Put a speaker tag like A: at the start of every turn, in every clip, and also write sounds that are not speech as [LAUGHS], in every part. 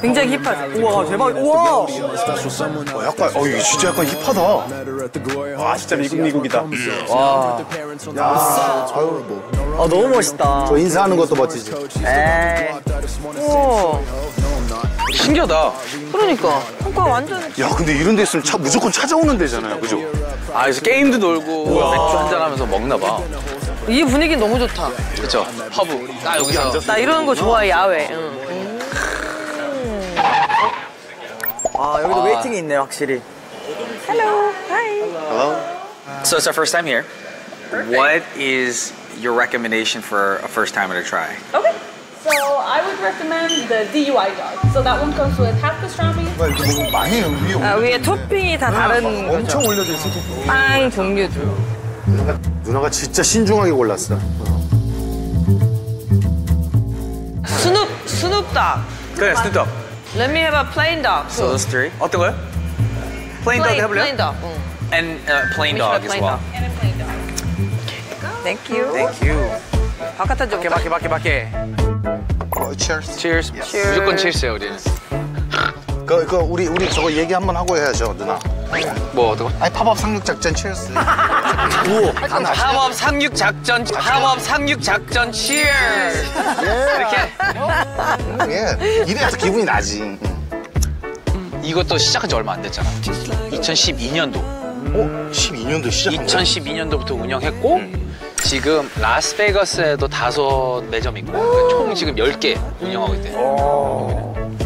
A: 굉장히 힙하죠. 우와 대박. 우와.
B: 어, 약간 어 이게 진짜 약간 힙하다. 와 진짜 미국 미국이다.
A: 와. 아 너무 멋있다.
B: 저 인사하는 것도 멋지지.
A: 에이. 우와.
C: 신기하다.
A: 그러니까. 그러니까 완전.
B: 야 근데 이런 데 있으면 차 무조건 찾아오는 데잖아요, 그죠?
C: 아, 그래서 게임도 놀고 맥주 한잔 하면서 먹나 봐.
A: 이 분위기 너무 좋다.
C: 그쵸? 허브. 딱 여기서.
A: 나 이런 거 좋아해 야외. 응. 아 여기도 웨이팅이 있네 확실히. Hello. Hi.
C: So it's our first time here. What is your recommendation for a first timer to try?
D: Okay. So I would recommend the DUI dog. So that one comes with half pastrami.
B: 이렇게 먹으면 많이 위에
A: 아, 위에 토핑이 다 다른
B: 엄청
A: 거죠.
B: 올려져 있어.
A: 빵 종류도.
B: 누나가, 누나가 진짜 신중하게 골랐어.
A: 스눕 스눕닭.
C: 그래, 스눕
A: Let me have a plain dog.
C: So those three. 어떤 거요? Plain dog 해볼래요?
A: plain dog. 응.
C: And uh, plain
A: We should
C: dog
A: have
C: as
A: plain
C: well.
A: dog.
D: And a plain dog.
A: Thank you.
C: Thank you.
A: 바깥 한
C: 밖에, 밖에, 밖에, 밖에.
B: 어, cheers.
C: Cheers. 무조건 cheers예요, 우리는.
B: 그, 그 우리 우리 저거 얘기 한번 하고 해야죠, 누나.
C: 뭐, 어떤 거?
B: 아니 팝업 상륙 작전 cheers. [LAUGHS] 오.
C: 함업 상륙 작전, 함업 상륙 작전, cheers. 이렇게.
B: 예. 이래야 또 기분이 나지.
C: 이것도 시작한 지 얼마 안 됐잖아. 2012년도.
B: 어? 12년도 시작한 거야?
C: 2012년도부터 운영했고 지금 라스베가스에도 다섯 매점 있고 그러니까 총 지금 10개 운영하고 있대.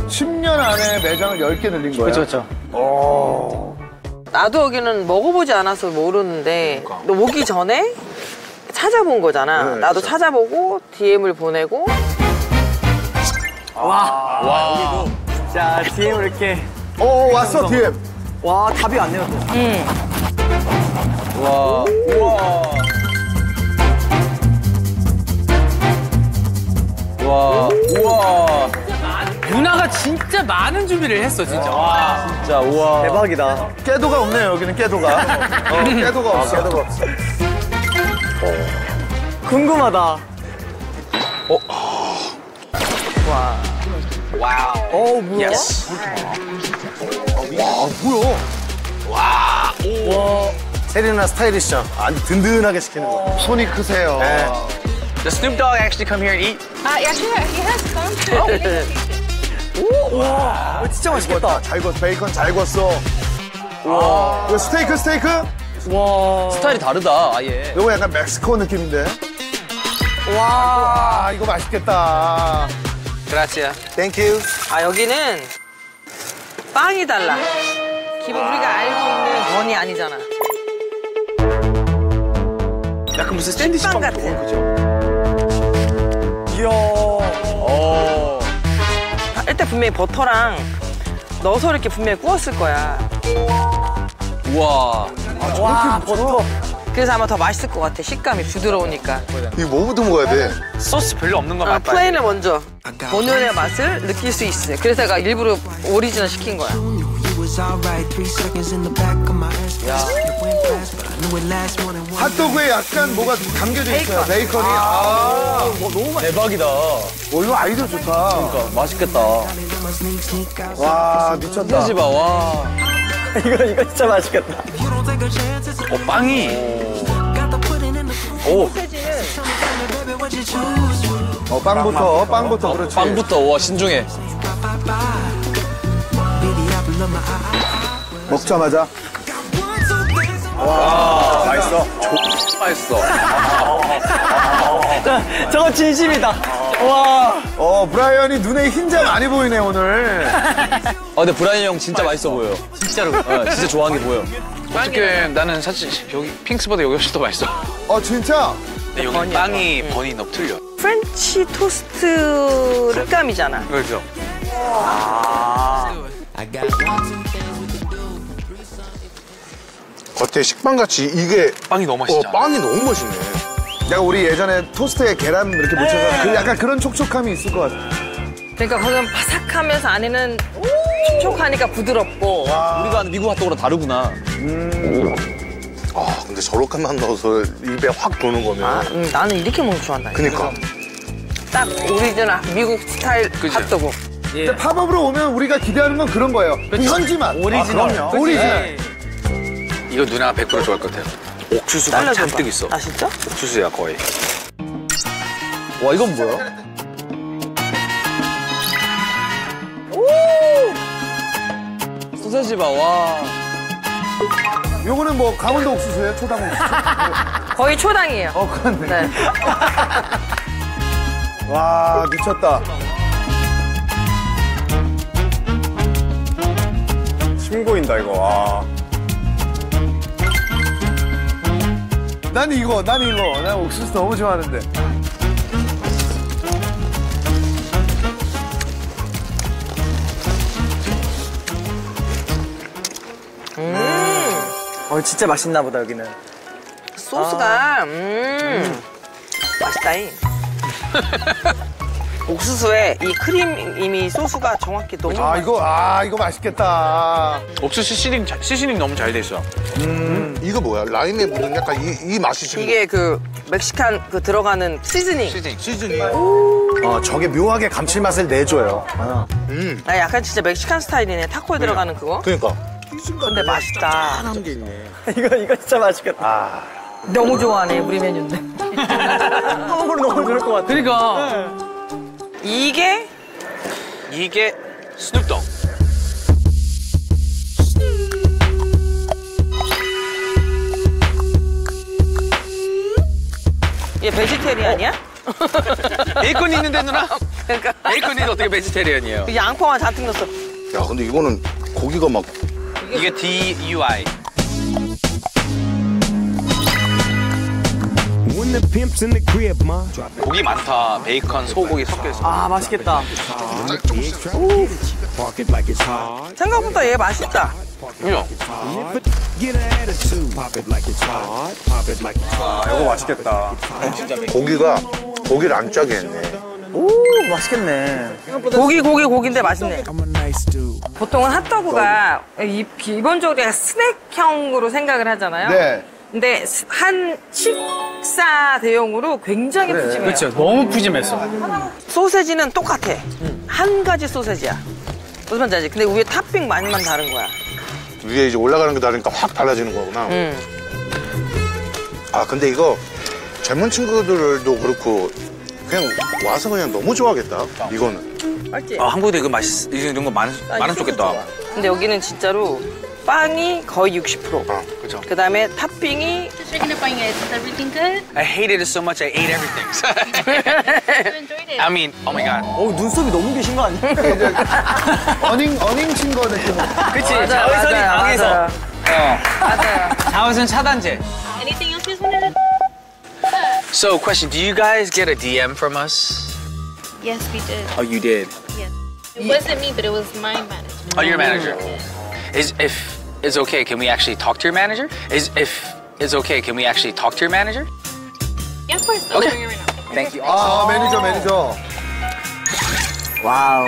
B: 10년 안에 매장을 10개 늘린 거야.
C: 그렇죠.
A: 나도 여기는 먹어보지 않아서 모르는데
C: 그러니까.
A: 너 오기 전에 찾아본 거잖아.
B: 네,
A: 나도 찾아보고 DM을 보내고.
C: 와.
E: 자, DM을 이렇게.
B: 어, 왔어, 뒤에.
E: 와, 답이 왔네요, 또.
C: 와. 우와. 우와.
F: 누나가 진짜 많은 준비를 했어 진짜. 와.
C: 진짜 우와.
E: 대박이다.
B: 깨도가 없네요, 여기는 깨도가. [LAUGHS] 어, 깨도가 없어. 깨도가 없어.
E: 궁금하다.
C: Wow.
E: 어, 뭐야?
C: Yes.
B: 세리나 스타일리시죠. 아주 든든하게 시키는 거. 손이 크세요.
C: Does Snoop Dogg actually come here and eat?
D: Uh, yeah, sure. He has some. [LAUGHS]
E: 어, 진짜 맛있겠다.
B: 잘 구웠어. 베이컨 잘 구웠어. 와. 이거 스테이크, 스테이크?
E: 와.
C: 스타일이 다르다. 아예.
B: 이거 약간 멕시코 느낌인데. 와, 이거 맛있겠다.
C: Gracias. Thank you. 아
A: 여기는 빵이 달라. 기본 우리가 알고 있는 bun이 아니잖아.
C: 약간 무슨 샌드위치
A: 빵 같은.
C: 그죠?
E: 이야.
A: 분명히 버터랑 넣어서 이렇게 분명히 구웠을 거야.
C: 우와.
E: 와, 버터.
A: 그래서 아마 더 맛있을 것 같아. 식감이 부드러우니까.
B: 이거 뭐부터 먹어야 돼?
C: 소스 별로 없는 거
A: 아,
C: 맛봐.
A: plain을 먼저 본연의 맛을 느낄 수 있어. 그래서 내가 일부러 오리지널 시킨 거야.
B: 핫도그에 약간 뭐가 감겨져 있어요. 베이컨이. 아,
C: 대박이다.
B: 원로 아이디어 좋다.
C: 맛있겠다.
G: Let my sneak sneak out.
B: 와, 미쳤다.
C: 돼지 봐, 와.
E: 이거, 이거 진짜 맛있겠다.
C: 어, 빵이. 오.
G: Choose.
B: 어, 빵부터, 빵부터, 그렇지.
C: 빵부터, 와, 신중해.
B: 먹자마자. 와, 맛있어.
C: 맛있어. [LAUGHS]
E: 저거 진심이다. 와.
B: 어, 브라이언이 눈에 흰자 많이 보이네, 오늘.
H: 아 근데 브라이언 형 진짜 맛있어 보여. 진짜로. 진짜 좋아하는 게 보여.
C: 어떻게 나는 사실 여기 핑크스보다 여기 훨씬 더 맛있어.
B: 어, 진짜?
C: 근데 여기 빵이 bun이 너무 틀려.
A: 프렌치 토스트 식감이잖아.
C: 그렇죠.
G: I
B: 겉에 식빵같이 이게
C: 빵이 너무
B: 어,
C: 맛있잖아.
B: 빵이 너무 멋있네. 내가 우리 예전에 토스트에 계란 이렇게 묻혀서 그 약간 그런 촉촉함이 있을 것 같아.
A: 그러니까 거기는 바삭하면서 안에는 촉촉하니까 부드럽고.
H: 우리가 아는 미국 핫도그랑 다르구나.
B: 아, 근데 저렇게만 넣어서 입에 확 도는 거면.
A: 아, 음, 나는 이렇게 먹는 거 좋아한다.
B: 그니까.
A: 딱 오리지널 미국 스타일
C: 그치?
A: 핫도그.
B: 근데 팝업으로 오면 우리가 기대하는 건 그런 거예요. 그 현지만.
E: 오리지널.
B: 아, 그럼요. 오리지널.
C: 이거 누나가 100% 좋아할 것 같아요. 옥수수가. 잔뜩 있어.
A: 아 진짜?
C: 옥수수야 거의.
H: 와, 이건 뭐야? 소세지 봐, 와.
B: 요거는 뭐 강원도 옥수수예요? 초당 옥수수? [LAUGHS]
A: 거의 초당이에요.
B: 어, 그렇네.
A: 네. [LAUGHS]
B: 와, 미쳤다.
I: 신고인다 이거 와.
B: 난 이거, 난 이거. 난 옥수수 너무 좋아하는데.
E: 어, 진짜 맛있나 보다, 여기는.
A: 소스가 음, 맛있다잉. [LAUGHS] 옥수수에 이 크림 이미 소스가 정확히 너무
B: 아, 이거, 아, 이거 맛있겠다.
C: 옥수수 시즈닝, 자- 시즈닝 너무 잘 돼 있어.
J: 이거 뭐야? 라임에 묻은 약간 이, 이 맛이 지금
A: 이게 그 멕시칸 그 들어가는 시즈닝.
C: 시즈닝.
J: 시즌이
B: 어, 저게 묘하게 감칠맛을 내줘요. 아.
A: 나 약간 진짜 멕시칸 스타일이네. 타코에 들어가는 그거.
J: 그러니까
A: 근데 맛있다.
J: 게 있네. [LAUGHS]
E: 이거, 이거 진짜 맛있겠다.
A: 너무 좋아하네 우리 메뉴인데. [LAUGHS] [LAUGHS]
E: 팝업으로 너무 좋을 것 같아.
F: 그러니까
A: 이게
C: 이게 스눕독.
A: 얘 베지테리안이야?
C: 베이컨이 있는데 누나? [LAUGHS]
A: 그러니까
C: 베이컨이 어떻게 베지테리언이에요?
A: 그 양파만 잔뜩 넣었어.
J: 야 근데 이거는 고기가 막
C: 이게 DUI. 고기 많다. 베이컨, 소고기 섞여 있어.
E: 아, 맛있겠다.
G: hot.
A: 생각보다 얘 맛있다.
G: It's hot.
I: 이거 맛있겠다.
J: 고기가 고기를 안 짜게 했네.
E: 오, 맛있겠네.
A: 고기 고기 고기인데 맛있네. 보통은 핫도그가 이- 기본적으로 스낵형으로 생각을 하잖아요.
B: 네.
A: 근데 스- 한 식사 대용으로 굉장히 푸짐해요.
F: 그렇죠. 너무 푸짐했어.
A: 소세지는 똑같아. 한 가지 소세지야. 무슨 말인지 알지? 근데 위에 토핑 많이만 다른 거야.
J: 위에 이제 올라가는 게 다르니까 확 달라지는 거구나.
A: 음.
J: 아 근데 이거 젊은 친구들도 그렇고 그냥 와서 그냥 너무 좋아하겠다. 이거는.
A: 맞지?
C: 아, 한국에도 이거 맛있, 이런 거 많은,
A: 아, 소스
C: 좋겠다.
A: 좋아. 근데 여기는 진짜로 빵이 거의 60%.
C: 아, 그죠.
A: 그 다음에 탑핑이
K: Chicken and frying is everything good?
C: I hated it so much I ate everything.
K: You enjoyed it? [LAUGHS]
C: I mean, oh my god.
E: 어, 눈썹이 너무 계신 거 아니에요? [LAUGHS]
B: 어닝, 어닝 친 거 느낌.
F: 그치?
A: 맞아요,
F: 자외선이
A: 맞아요,
F: 강해서.
A: 맞아요.
F: 어.
A: 맞아요.
F: 자외선 차단제.
K: Anything else you guys wanted?
C: So, question, do you guys get a DM from us?
K: Yes, we did.
C: Oh, you did.
K: Yes. It wasn't me, but it was my manager.
C: Oh, your manager. Is if it's okay, can we actually talk to your manager? Is if it's okay, can we actually talk to your manager?
K: Yeah, of course. I'll
C: Okay.
K: bring it right now.
C: Thank you.
B: 아, 매니저, 매니저.
E: 와우.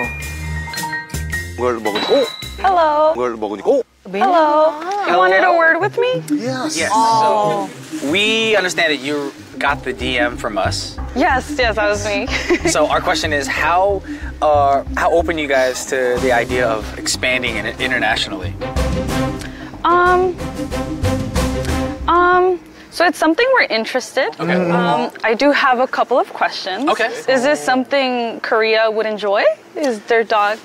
J: 그걸 먹으니까 오.
D: Hello.
J: 그걸 먹으니까 오.
D: Hello. You wanted a word with me?
J: Yes.
C: Yes. So we understand that you got the DM from us.
D: Yes, yes, that was me. [LAUGHS]
C: So our question is how uh, how open you guys to the idea of expanding in, internationally?
D: um, um, so it's something we're interested.
C: Okay.
D: Um, I do have a couple of questions.
C: Okay.
D: Is this something Korea would enjoy? Is their dog?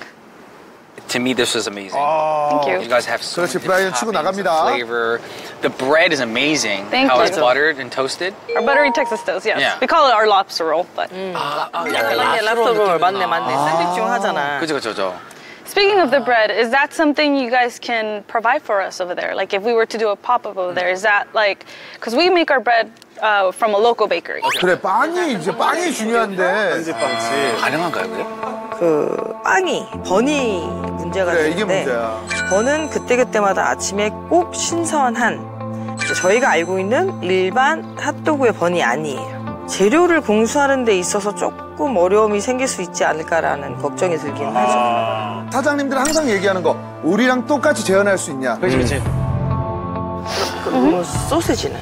C: To me, this was amazing.
D: Thank
C: You
D: you.
C: guys have so
B: 그렇지,
C: many
B: 브라이언
C: different
B: 치고
C: toppings and
B: 나갑니다.
C: flavor. The bread is amazing.
D: Thank
C: how
D: you.
C: it's buttered and toasted.
D: Our buttery Texas toast, yes.
C: Yeah.
D: We call it our lobster roll, but.
C: 아, 아,
A: 맞네, 랍스터 맞네, 맞네. 샌드위치 중 하잖아.
C: 그죠, 그죠, 그죠.
D: Speaking of the bread, is that something you guys can provide for us over there? Like if we were to do a pop-up over there, is that like, because we make our bread uh, from a local bakery.
B: 그래, 빵이, 이제 빵이 중요한데.
C: 가능한가요, 그게?
A: 그 빵이 번이 문제가
B: 그래, 이게
A: 되는데
B: 문제야.
A: 번은 그때그때마다 아침에 꼭 신선한 저희가 알고 있는 일반 핫도그의 번이 아니에요. 재료를 공수하는 데 있어서 조금 어려움이 생길 수 있지 않을까라는 걱정이 들긴 하죠.
B: 사장님들 항상 얘기하는 거, 우리랑 똑같이 재현할 수 있냐.
F: 그치, 그치.
A: 그 소세지는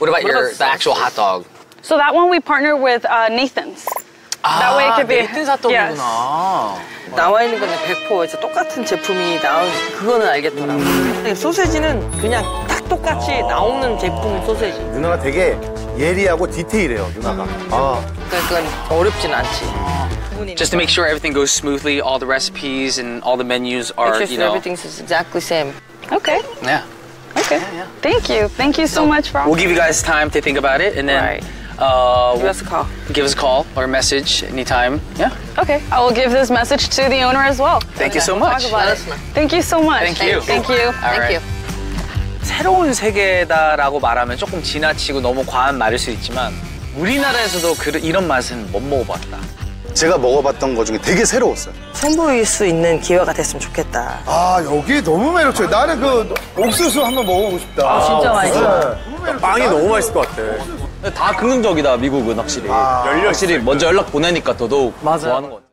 C: What about your the actual hot dog?
D: So that one we partner with uh, Nathan's. That way it could be.
F: 네이튼 사또구나.
A: 나와 있는 거는 100% 이제 똑같은 제품이 나온 그거는 알겠더라고. 근데 소세지는 그냥 딱 똑같이 나오는 제품 소세지.
B: 누나가 되게 예리하고 디테일해요, 누나가. 아.
A: 그러니까 어렵진 않지.
C: Just to make sure everything goes smoothly, all the recipes and all the menus are,
A: It's just
C: you know.
A: everything's exactly same.
D: Okay.
C: Yeah.
D: Okay. Thank you. Thank you so much for
C: We'll give you guys time to think about it and then
A: Right.
C: uh,
A: Give us a call.
C: give us a call or a message anytime. Yeah.
D: Okay. I will give this message to the owner as well.
C: Thank you so much.
D: Thank you so much.
C: Thank you.
D: Thank you.
C: All right. 새로운 세계다라고 말하면 조금 지나치고 너무 과한 말일 수 있지만 우리나라에서도 그, 이런 맛은 못 먹어봤다.
B: 제가 먹어봤던 것 중에 되게 새로웠어요.
A: 선보일 수 있는 기회가 됐으면 좋겠다.
B: 아, 여기 너무 매력적이야. 나는 그 옥수수 한번 먹어보고 싶다. 아,
A: 진짜 맛있어.
I: 빵이 너무 맛있을 것 같아.
H: 다 긍정적이다 미국은 확실히. 확실히 먼저 연락 보내니까 더더욱 좋아하는 것 같아.